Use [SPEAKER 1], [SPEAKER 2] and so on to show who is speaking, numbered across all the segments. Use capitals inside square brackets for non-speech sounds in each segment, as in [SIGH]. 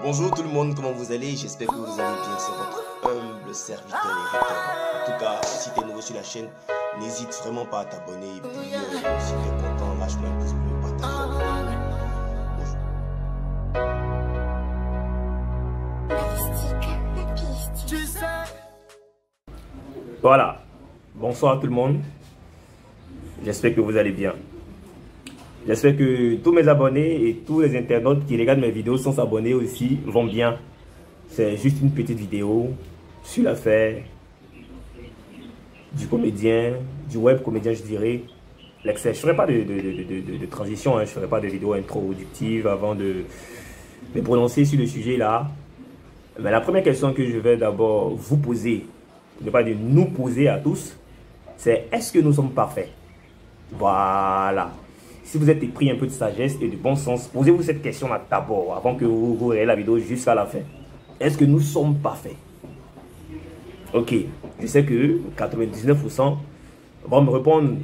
[SPEAKER 1] Bonjour tout le monde, comment vous allez? J'espère que vous allez bien, c'est votre humble serviteur Hériteur. En tout cas, si tu es nouveau sur la chaîne, n'hésite vraiment pas à t'abonner et puis euh, si tu es content, lâche-moi un pouce bleu, partage.
[SPEAKER 2] Voilà. Bonsoir tout le monde. J'espère que vous allez bien. J'espère que tous mes abonnés et tous les internautes qui regardent mes vidéos sans s'abonner aussi vont bien. C'est juste une petite vidéo sur l'affaire du comédien, du web comédien, je dirais. Je ne ferai pas de, transition, hein. je ne ferai pas de vidéo introductive avant de me prononcer sur le sujet là. Mais la première question que je vais d'abord vous poser, ne pas de nous poser à tous, c'est est-ce que nous sommes parfaits? Voilà. Si vous êtes pris un peu de sagesse et de bon sens, posez-vous cette question-là d'abord, avant que vous, vous la vidéo jusqu'à la fin. Est-ce que nous sommes parfaits? Ok, je sais que 99% vont me répondre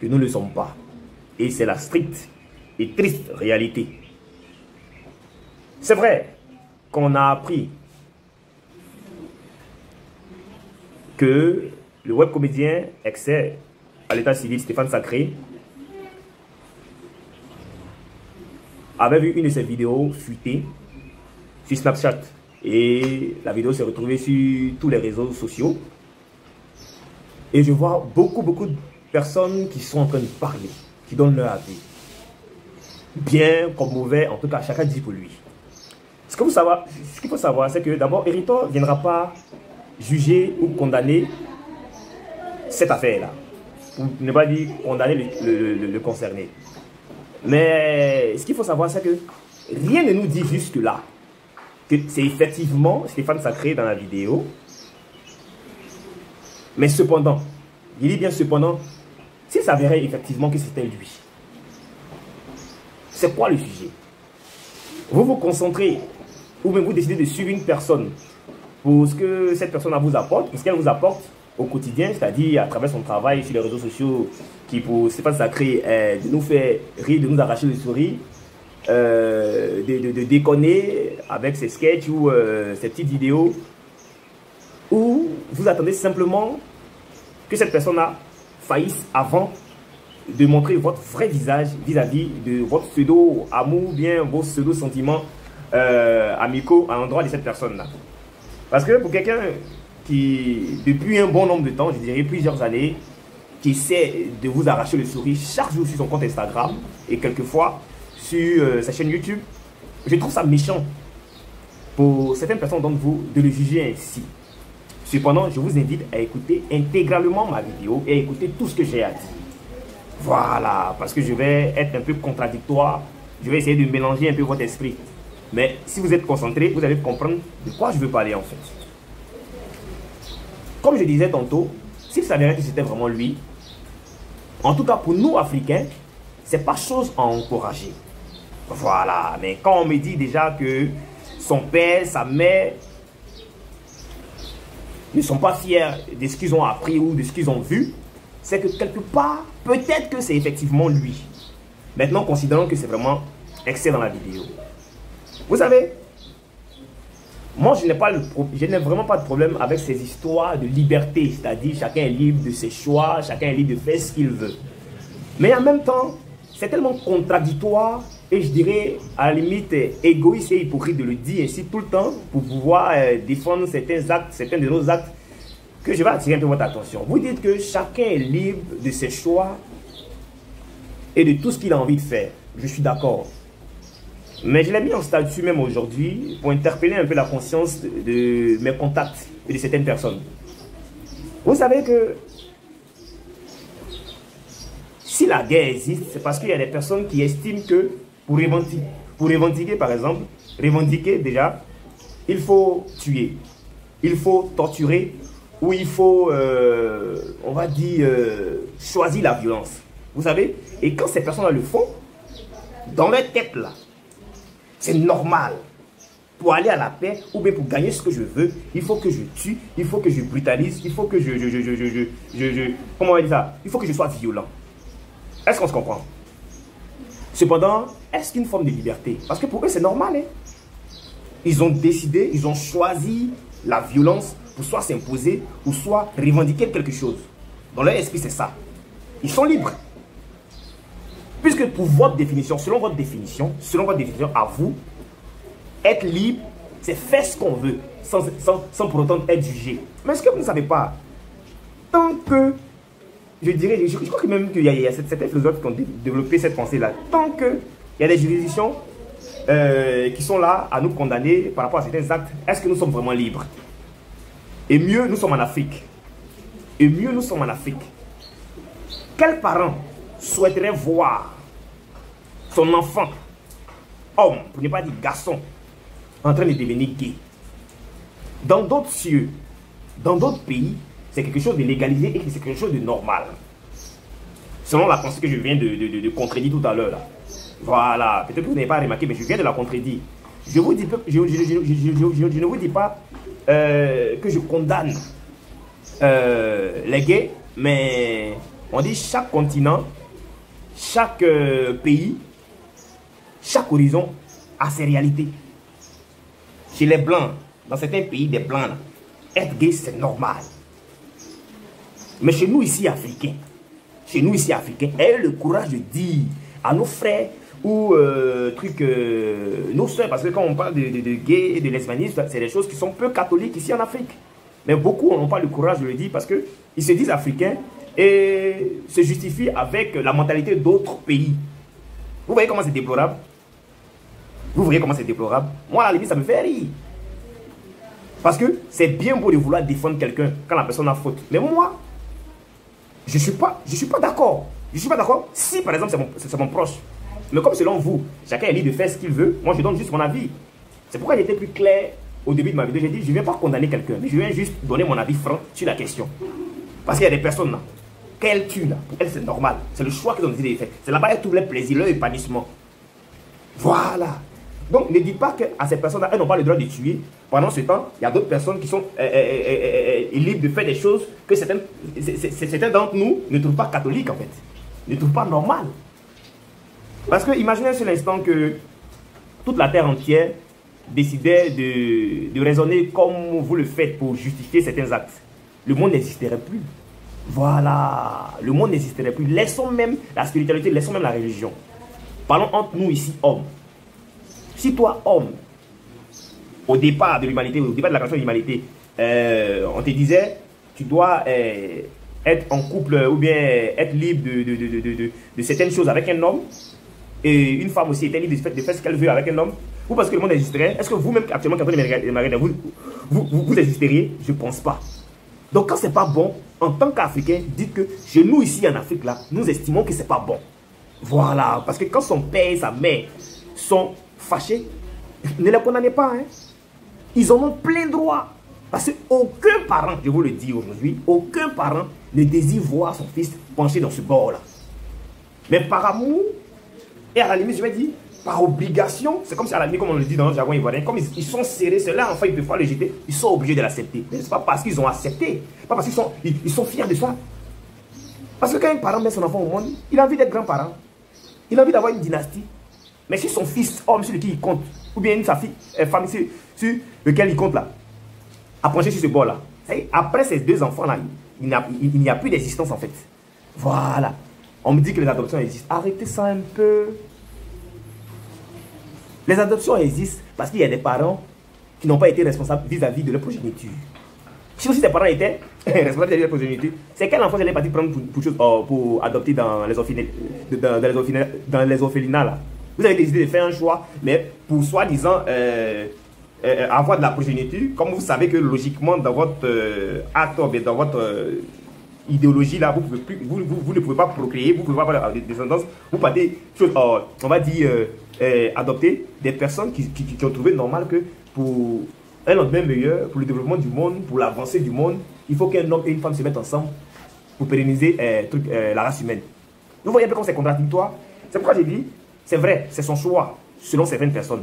[SPEAKER 2] que nous ne le sommes pas. Et c'est la stricte et triste réalité. C'est vrai qu'on a appris que le web comédien excès à l'état civil Stéphane Sacré avait vu une de ses vidéos fuiter sur Snapchat. Et la vidéo s'est retrouvée sur tous les réseaux sociaux. Et je vois beaucoup, beaucoup de personnes qui sont en train de parler, qui donnent leur avis. Bien comme mauvais, en tout cas, chacun dit pour lui. Ce qu'il faut savoir, savoir c'est que d'abord, Héritor ne viendra pas juger ou condamner cette affaire-là. Pour ne pas dire condamner le concerné. Mais ce qu'il faut savoir, c'est que rien ne nous dit jusque-là que c'est effectivement Stéphane Sacré dans la vidéo. Mais cependant, il dit bien cependant, s'il s'avérait effectivement que c'était lui, c'est quoi le sujet? Vous vous concentrez, ou même vous décidez de suivre une personne pour ce que cette personne vous apporte, ce qu'elle vous apporte au quotidien, c'est-à-dire à travers son travail sur les réseaux sociaux, qui pour pas Sacré euh, de nous faire rire, de nous arracher le sourire, euh, de, déconner avec ses sketchs ou euh, ses petites vidéos, ou vous attendez simplement que cette personne-là faillisse avant de montrer votre vrai visage vis-à-vis de votre pseudo-amour, bien vos pseudo-sentiments amicaux à l'endroit de cette personne-là. Parce que pour quelqu'un qui, depuis un bon nombre de temps, je dirais plusieurs années, essaie de vous arracher le sourire chaque jour sur son compte Instagram et quelquefois sur euh, sa chaîne YouTube. Je trouve ça méchant pour certaines personnes d'entre vous de le juger ainsi. Cependant, je vous invite à écouter intégralement ma vidéo et écouter tout ce que j'ai à dire. Voilà, parce que je vais être un peu contradictoire. Je vais essayer de mélanger un peu votre esprit. Mais si vous êtes concentré, vous allez comprendre de quoi je veux parler en fait. Comme je disais tantôt, s'il s'avérait que c'était vraiment lui, en tout cas pour nous Africains, c'est pas chose à encourager. Voilà, mais quand on me dit déjà que son père, sa mère ne sont pas fiers de ce qu'ils ont appris ou de ce qu'ils ont vu, c'est que quelque part, peut-être que c'est effectivement lui. Maintenant, considérons que c'est vraiment excellent la vidéo. Vous savez, moi, je n'ai pas le je n'ai vraiment pas de problème avec ces histoires de liberté, c'est-à-dire chacun est libre de ses choix, chacun est libre de faire ce qu'il veut. Mais en même temps, c'est tellement contradictoire et je dirais à la limite égoïste et hypocrite de le dire ainsi tout le temps pour pouvoir euh, défendre certains actes, certains de nos actes que je vais attirer un peu votre attention. Vous dites que chacun est libre de ses choix et de tout ce qu'il a envie de faire. Je suis d'accord. Mais je l'ai mis en statut même aujourd'hui pour interpeller un peu la conscience de, mes contacts et de certaines personnes. Vous savez que si la guerre existe, c'est parce qu'il y a des personnes qui estiment que pour revendiquer, pour par exemple, revendiquer déjà, il faut tuer, il faut torturer ou il faut, euh, on va dire, euh, choisir la violence. Vous savez? Et quand ces personnes-là le font, dans leur tête là, c'est normal. Pour aller à la paix ou bien pour gagner ce que je veux, il faut que je tue, il faut que je brutalise, il faut que je, je, je, je, je, comment on dit ça? Il faut que je sois violent. Est-ce qu'on se comprend? Cependant, est-ce qu'une forme de liberté? Parce que pour eux, c'est normal. Hein? Ils ont décidé, ils ont choisi la violence pour soit s'imposer ou soit revendiquer quelque chose. Dans leur esprit, c'est ça. Ils sont libres. Puisque pour votre définition, selon votre définition, selon votre définition à vous, être libre, c'est faire ce qu'on veut, sans, sans, pour autant être jugé. Mais est-ce que vous ne savez pas Tant que, je dirais, je, crois que même qu'il y, a certains philosophes qui ont développé cette pensée-là, tant qu'il y a des juridictions euh, qui sont là à nous condamner par rapport à certains actes, est-ce que nous sommes vraiment libres? Et mieux, nous sommes en Afrique. Et mieux, nous sommes en Afrique. Quel parent souhaiterait voir son enfant, homme, pour ne pas dire garçon, en train de devenir gay Dans d'autres cieux, dans d'autres pays, c'est quelque chose de légalisé et c'est quelque chose de normal. Selon la pensée que je viens de, de, contredire tout à l'heure. Voilà, peut-être que vous n'avez pas remarqué, mais je viens de la contredire. Je, vous dis, je, ne vous dis pas euh, que je condamne euh, les gays, mais on dit chaque continent, chaque euh, pays, chaque horizon a ses réalités. Chez les blancs, dans certains pays des blancs, être gay c'est normal. Mais chez nous ici africains, chez nous ici africains, ayez le courage de dire à nos frères ou euh, trucs, nos soeurs, parce que quand on parle de, de, gays et de lesbianisme, c'est des choses qui sont peu catholiques ici en Afrique. Mais beaucoup n'ont pas le courage de le dire parce qu'ils se disent africains et se justifient avec la mentalité d'autres pays. Vous voyez comment c'est déplorable? Vous voyez comment c'est déplorable Moi, à la limite, ça me fait rire. Parce que c'est bien beau de vouloir défendre quelqu'un quand la personne a faute. Mais moi, je ne suis pas, d'accord. Je ne suis pas d'accord si, par exemple, c'est mon, proche. Mais comme selon vous, chacun est libre de faire ce qu'il veut, moi, je donne juste mon avis. C'est pourquoi j'étais plus clair au début de ma vidéo, j'ai dit, je ne viens pas condamner quelqu'un, mais je viens juste donner mon avis franc sur la question. Parce qu'il y a des personnes là, qu'elles tuent là, elles c'est normal. C'est le choix qu'ils ont décidé de faire. C'est là-bas tout le plaisir, leur épanouissement. Voilà. Donc ne dites pas qu'à ces personnes-là, elles n'ont pas le droit de tuer. Pendant ce temps, il y a d'autres personnes qui sont euh, euh, euh, libres de faire des choses que certains, certains d'entre nous ne trouvent pas catholiques en fait. Ne trouvent pas normal. Parce que imaginez sur l'instant que toute la terre entière décidait de, de raisonner comme vous le faites pour justifier certains actes, le monde n'existerait plus. Voilà, le monde n'existerait plus. Laissons même la spiritualité, laissons même la religion. Parlons entre nous ici, hommes. Si toi, homme, au départ de l'humanité, au départ de la création de l'humanité, euh, on te disait, tu dois euh, être en couple ou bien être libre de, de, de, de, certaines choses avec un homme, et une femme aussi était libre de faire ce qu'elle veut avec un homme, ou parce que le monde existerait, est-ce que vous-même, actuellement, quand vous êtes vous, vous, vous, vous existeriez? Je ne pense pas. Donc, quand ce n'est pas bon, en tant qu'Africain, dites que chez nous, ici en Afrique, là, nous estimons que ce n'est pas bon. Voilà. Parce que quand son père et sa mère sont fâchés, ne les condamnez pas. Hein. Ils en ont plein droit. Parce qu'aucun parent, je vous le dis aujourd'hui, aucun parent ne désire voir son fils pencher dans ce bord-là. Mais par amour, et à la limite, je vais dire, par obligation, c'est comme si à la comme on le dit dans le jargon ivoirien, comme ils, sont serrés, c'est là, enfin, ils peuvent pas le jeter, ils sont obligés de l'accepter. Mais ce n'est pas parce qu'ils ont accepté, pas parce qu'ils sont, ils, sont fiers de ça. Parce que quand un parent met son enfant au monde, il a envie d'être grand-parent. Il a envie d'avoir une dynastie. Mais si son fils, homme sur lequel il compte, ou bien sa fille, euh, femme sur, lequel il compte là, a penché sur ce bord-là, après ces deux enfants-là, il n'y a, plus d'existence en fait. Voilà. On me dit que les adoptions existent. Arrêtez ça un peu. Les adoptions existent parce qu'il y a des parents qui n'ont pas été responsables vis-à-vis de leur progéniture. Si aussi des parents étaient [LAUGHS] responsables de leur progéniture, c'est quel enfant allait partir prendre pour, pour, pour, adopter dans les, orphelinats, dans, les orphelinats, dans les orphelinats là? Vous avez décidé de faire un choix, mais pour soi-disant euh, euh, avoir de la progéniture, comme vous savez que logiquement dans votre euh, acte, dans votre idéologie là, vous, ne pouvez pas procréer, vous ne pouvez pas avoir des descendance, vous partez, on va dire, euh, adopter des personnes qui, ont trouvé normal que pour un lendemain meilleur, pour le développement du monde, pour l'avancée du monde, il faut qu'un homme et une femme se mettent ensemble pour pérenniser euh, euh, la race humaine. Vous voyez un peu comment c'est contradictoire? C'est pourquoi j'ai dit, c'est vrai, c'est son choix, selon certaines personnes.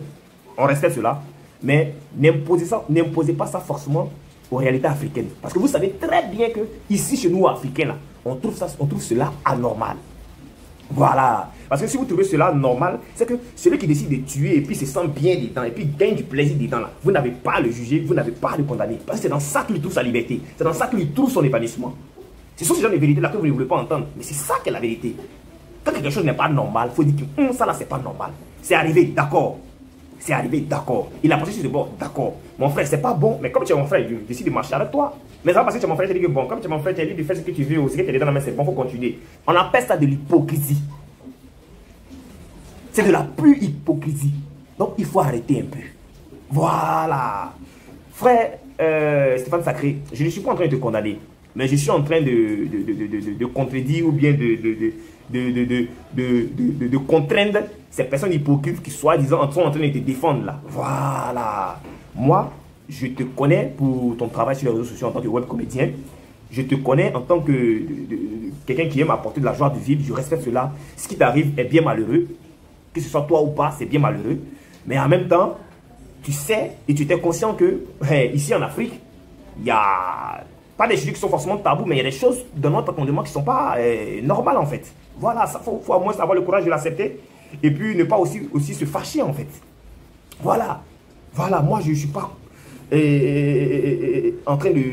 [SPEAKER 2] On respecte cela, mais n'imposez pas ça forcément aux réalités africaines. Parce que vous savez très bien que ici, chez nous, Africains, là, on trouve, ça, on trouve cela anormal. Voilà. Parce que si vous trouvez cela normal, c'est que celui qui décide de tuer et puis se sent bien dedans et puis gagne du plaisir dedans, là, vous n'avez pas à le juger, vous n'avez pas à le condamner. Parce que c'est dans ça qu'il trouve sa liberté. C'est dans ça qu'il trouve son épanouissement. Ce sont ces gens de vérité là que vous ne voulez pas entendre. Mais c'est ça qui est la vérité. Quand quelque chose n'est pas normal, il faut dire que hum, ça là, c'est pas normal. C'est arrivé, d'accord. C'est arrivé, d'accord. Il a passé sur le bord, d'accord. Mon frère, c'est pas bon, mais comme tu es mon frère, je décide de marcher avec toi. Mais ça va passer, tu es mon frère, tu dis que bon, comme tu es mon frère, tu es libre de faire ce que tu veux, aussi que tu es dans la main, c'est bon, faut continuer. On appelle ça de l'hypocrisie. C'est de la pure hypocrisie. Donc il faut arrêter un peu. Voilà. Frère euh, Stéphane Sacré, je ne suis pas en train de te condamner, mais je suis en train de, de, de contredire ou bien de, de, contraindre ces personnes hypocrites qui, soi-disant, sont en train de te défendre là. Voilà. Moi, je te connais pour ton travail sur les réseaux sociaux en tant que web comédien. Je te connais en tant que quelqu'un qui aime apporter de la joie de vivre. Je respecte cela. Ce qui t'arrive est bien malheureux. Que ce soit toi ou pas, c'est bien malheureux. Mais en même temps, tu sais et tu es conscient que ici en Afrique, il y a pas des choses qui sont forcément tabous, mais il y a des choses dans notre entendement qui ne sont pas euh, normales en fait. Voilà, il faut, au moins avoir le courage de l'accepter et puis ne pas aussi, aussi se fâcher en fait. Voilà, voilà, moi je ne suis pas euh, euh, en train de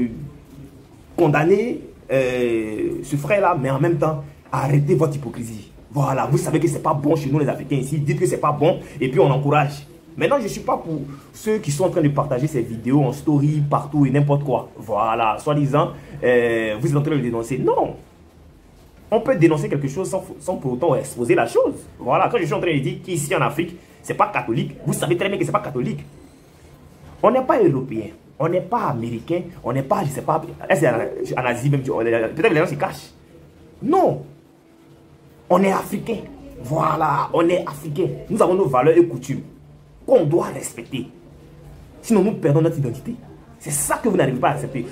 [SPEAKER 2] condamner ce frère-là, mais en même temps, arrêtez votre hypocrisie. Voilà, vous savez que ce n'est pas bon chez nous les Africains ici, dites que ce n'est pas bon et puis on encourage. Maintenant, je ne suis pas pour ceux qui sont en train de partager ces vidéos en story partout et n'importe quoi. Voilà, soi-disant, euh, vous êtes en train de le dénoncer. Non. On peut dénoncer quelque chose sans, sans, pour autant exposer la chose. Voilà, quand je suis en train de dire qu'ici en Afrique, c'est pas catholique, vous savez très bien que c'est pas catholique. On n'est pas européen, on n'est pas américain, on n'est pas, je sais pas, en Asie même, peut-être les gens se cachent. Non. On est africain. Voilà, on est africain. Nous avons nos valeurs et coutumes doit respecter. Sinon, nous perdons notre identité. C'est ça que vous n'arrivez pas à accepter.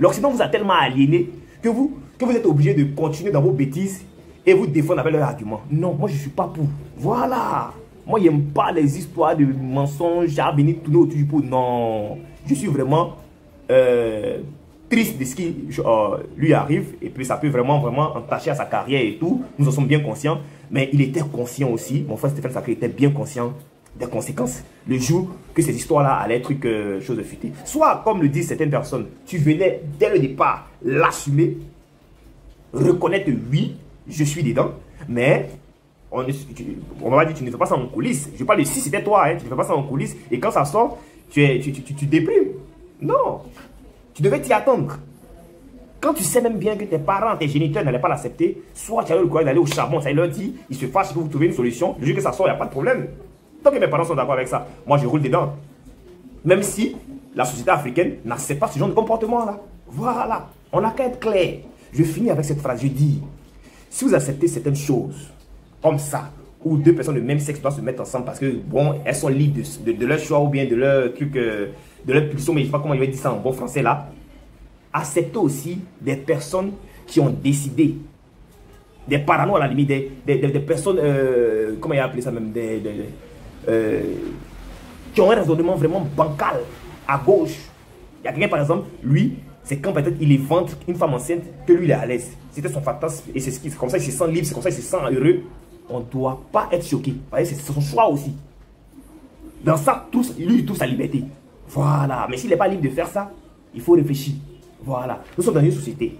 [SPEAKER 2] L'Occident vous a tellement aliéné que vous, que vous êtes obligé de continuer dans vos bêtises et vous défendre avec leurs arguments. Non, moi je suis pas pour. Voilà. Moi, je n'aime pas les histoires de mensonges à venir tourner autour du pot. Non. Je suis vraiment euh, triste de ce qui euh, lui arrive. Et puis, ça peut vraiment, vraiment entacher à sa carrière et tout. Nous en sommes bien conscients. Mais il était conscient aussi. Mon frère Stéphane Sacré était bien conscient des conséquences le jour que ces histoires-là allaient être quelque chose de futé. Soit, comme le disent certaines personnes, tu venais dès le départ l'assumer, reconnaître oui, je suis dedans, mais on, on va dire tu ne fais pas ça en coulisses. Je parle de si c'était toi, hein, tu ne fais pas ça en coulisses, et quand ça sort, tu, es, tu, tu, déprimes. Non, tu devais t'y attendre. Quand tu sais même bien que tes parents, tes géniteurs n'allaient pas l'accepter, soit tu as le courage d'aller au charbon, ça leur dit, ils se fâchent que vous trouvez une solution, le jour que ça sort, il n'y a pas de problème. Tant que mes parents sont d'accord avec ça, moi je roule dedans. Même si la société africaine n'accepte pas ce genre de comportement-là. Voilà. On n'a qu'à être clair. Je finis avec cette phrase. Je dis, si vous acceptez certaines choses comme ça, où deux personnes de même sexe doivent se mettre ensemble parce que, bon, elles sont libres de, leur choix ou bien de leur truc, euh, de leur pulsion, mais je ne sais pas comment il va dire ça en bon français là. Acceptez aussi des personnes qui ont décidé, des parano à la limite, des, personnes, euh, comment il a appelé ça même, des euh, qui ont un raisonnement vraiment bancal à gauche. Il y a quelqu'un, par exemple, lui, c'est quand peut-être il est ventre une femme enceinte que lui, il est à l'aise. C'était son fantasme et c'est comme ça qu'il se sent libre, c'est comme ça qu'il se sent heureux. On ne doit pas être choqué. C'est son choix aussi. Dans ça, lui, il trouve sa liberté. Voilà. Mais s'il n'est pas libre de faire ça, il faut réfléchir. Voilà. Nous sommes dans une société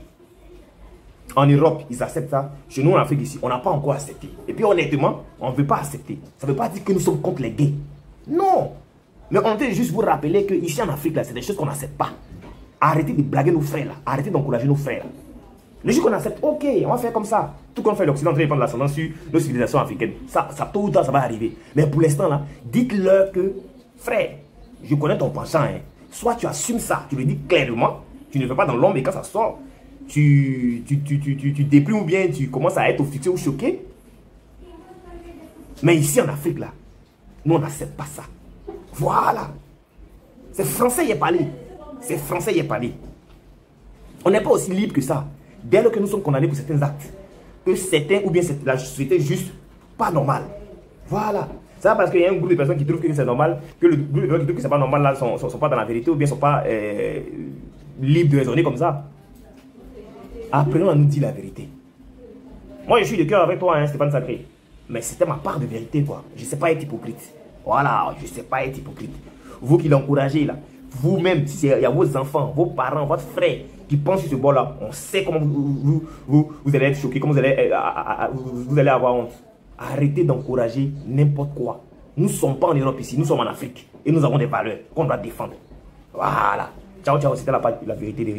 [SPEAKER 2] en Europe, ils acceptent ça. Chez nous, en Afrique, ici, on n'a pas encore accepté. Et puis, honnêtement, on ne veut pas accepter. Ça ne veut pas dire que nous sommes contre les gays. Non. Mais on veut juste vous rappeler qu'ici en Afrique, c'est des choses qu'on n'accepte pas. Arrêtez de blaguer nos frères. Arrêtez d'encourager nos frères. Le jour qu'on accepte, ok, on va faire comme ça. Tout comme fait l'Occident, on va prendre l'ascendant sur nos civilisations africaines. Ça, ça, tôt ou ça va arriver. Mais pour l'instant, là, dites-leur que, frère, je connais ton penchant. Hein. Soit tu assumes ça, tu le dis clairement, tu ne fais pas dans l'ombre et quand ça sort, tu, tu, tu, tu, tu déprimes ou bien tu commences à être offusqué ou choqué? Mais ici en Afrique, là, nous, on n'accepte pas ça. Voilà. C'est français, il est parlé. C'est français, il est parlé. On n'est pas aussi libre que ça. Dès lors que nous sommes condamnés pour certains actes, que certains, ou bien la société juste pas normale. Voilà. Ça parce qu'il y a un groupe de personnes qui trouvent que c'est normal, que le groupe de personnes qui trouvent que c'est pas normal là sont, sont, pas dans la vérité ou bien sont pas euh, libres de raisonner comme ça. Apprenons à nous dire la vérité. Moi, je suis de cœur avec toi, hein, Stéphane Sacré. Mais c'était ma part de vérité, quoi. Je ne sais pas être hypocrite. Voilà, je ne sais pas être hypocrite. Vous qui l'encouragez, là, vous-même, il y a vos enfants, vos parents, votre frère qui pensent sur ce bord-là, on sait comment vous, vous, vous, allez être choqué, comment vous allez, euh, vous allez avoir honte. Arrêtez d'encourager n'importe quoi. Nous ne sommes pas en Europe ici, nous sommes en Afrique. Et nous avons des valeurs qu'on doit défendre. Voilà. Ciao, ciao, c'était la, la vérité des